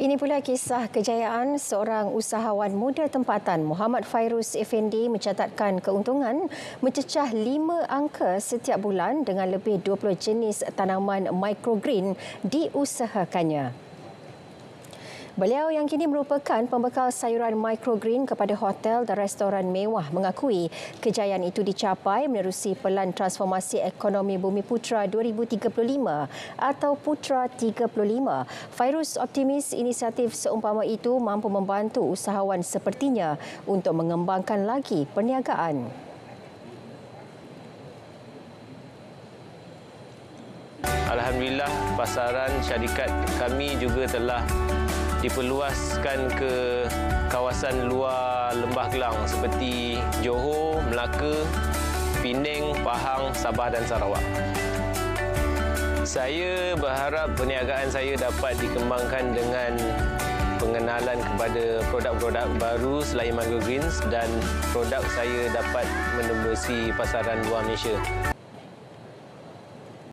Ini pula kisah kejayaan seorang usahawan muda tempatan Muhammad Fairuz Effendi mencatatkan keuntungan mencecah lima angka setiap bulan dengan lebih 20 jenis tanaman microgreen diusahakannya. Beliau yang kini merupakan pembekal sayuran microgreen kepada hotel dan restoran mewah mengakui kejayaan itu dicapai menerusi Pelan Transformasi Ekonomi Bumi Putra 2035 atau Putra 35. Fairuz optimis inisiatif seumpama itu mampu membantu usahawan sepertinya untuk mengembangkan lagi perniagaan. Alhamdulillah pasaran syarikat kami juga telah diperluaskan ke kawasan luar Lembah Kelang seperti Johor, Melaka, Penang, Pahang, Sabah dan Sarawak. Saya berharap perniagaan saya dapat dikembangkan dengan pengenalan kepada produk-produk baru selain Mango Greens dan produk saya dapat menembusi pasaran luar Malaysia.